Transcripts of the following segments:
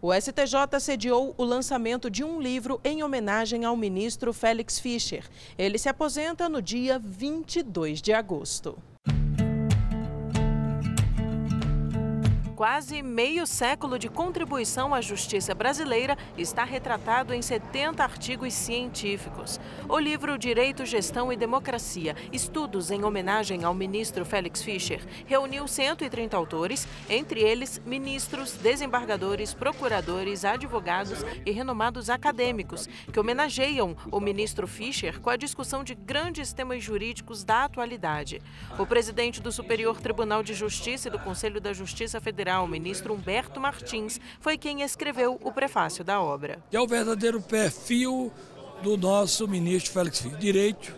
O STJ sediou o lançamento de um livro em homenagem ao ministro Félix Fischer. Ele se aposenta no dia 22 de agosto. Quase meio século de contribuição à justiça brasileira está retratado em 70 artigos científicos. O livro Direito, Gestão e Democracia, Estudos em homenagem ao ministro Félix Fischer, reuniu 130 autores, entre eles ministros, desembargadores, procuradores, advogados e renomados acadêmicos, que homenageiam o ministro Fischer com a discussão de grandes temas jurídicos da atualidade. O presidente do Superior Tribunal de Justiça e do Conselho da Justiça Federal Federal, ministro Humberto Martins, foi quem escreveu o prefácio da obra. É o verdadeiro perfil do nosso ministro Félix Filho. Direito,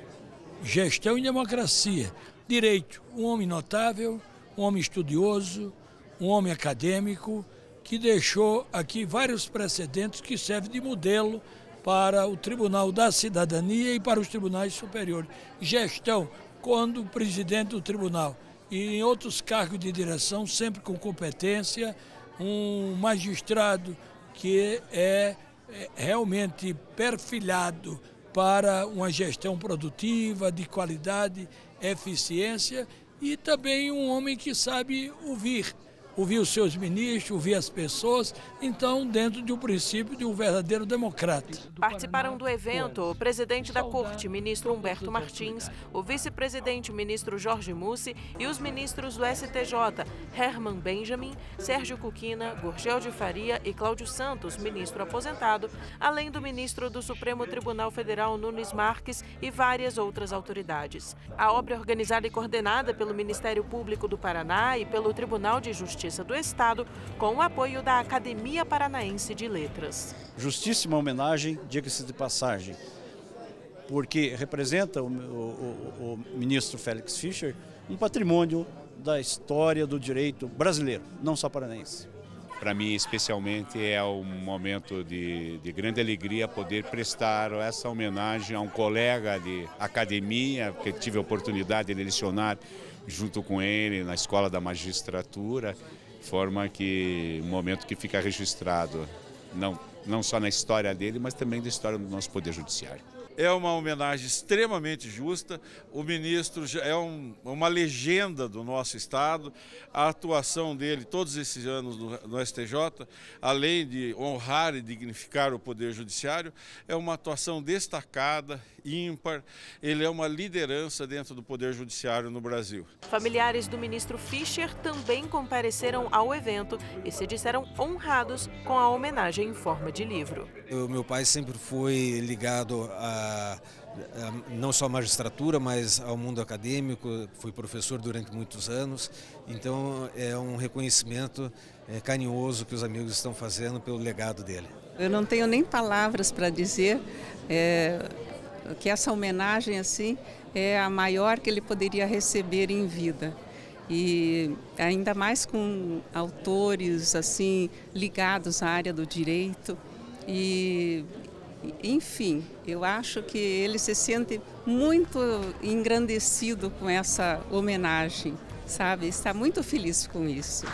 gestão e democracia. Direito, um homem notável, um homem estudioso, um homem acadêmico, que deixou aqui vários precedentes que servem de modelo para o Tribunal da Cidadania e para os tribunais superiores. Gestão, quando o presidente do tribunal e em outros cargos de direção, sempre com competência, um magistrado que é, é realmente perfilhado para uma gestão produtiva, de qualidade, eficiência e também um homem que sabe ouvir ouvir os seus ministros, ouvir as pessoas, então dentro de um princípio de um verdadeiro democrata. Participaram do evento o presidente da Corte, ministro Humberto Martins, o vice-presidente, ministro Jorge Mussi e os ministros do STJ, Herman Benjamin, Sérgio Cuquina, Gurgel de Faria e Cláudio Santos, ministro aposentado, além do ministro do Supremo Tribunal Federal, Nunes Marques, e várias outras autoridades. A obra é organizada e coordenada pelo Ministério Público do Paraná e pelo Tribunal de Justiça Justiça do Estado, com o apoio da Academia Paranaense de Letras. Justíssima homenagem, diga-se de passagem, porque representa o, o, o ministro Félix Fischer um patrimônio da história do direito brasileiro, não só paranaense. Para mim, especialmente, é um momento de, de, grande alegria poder prestar essa homenagem a um colega de academia, que tive a oportunidade de lecionar junto com ele na Escola da Magistratura, forma que um momento que fica registrado, não, não só na história dele, mas também da história do nosso Poder Judiciário. É uma homenagem extremamente justa. O ministro é um, uma legenda do nosso Estado. A atuação dele todos esses anos no, no STJ, além de honrar e dignificar o Poder Judiciário, é uma atuação destacada, ímpar. Ele é uma liderança dentro do Poder Judiciário no Brasil. Familiares do ministro Fischer também compareceram ao evento e se disseram honrados com a homenagem em forma de livro. O meu pai sempre foi ligado não só à magistratura, mas ao mundo acadêmico, fui professor durante muitos anos, então é um reconhecimento é, carinhoso que os amigos estão fazendo pelo legado dele. Eu não tenho nem palavras para dizer é, que essa homenagem assim é a maior que ele poderia receber em vida. E ainda mais com autores assim ligados à área do direito. E enfim, eu acho que ele se sente muito engrandecido com essa homenagem, sabe? Está muito feliz com isso.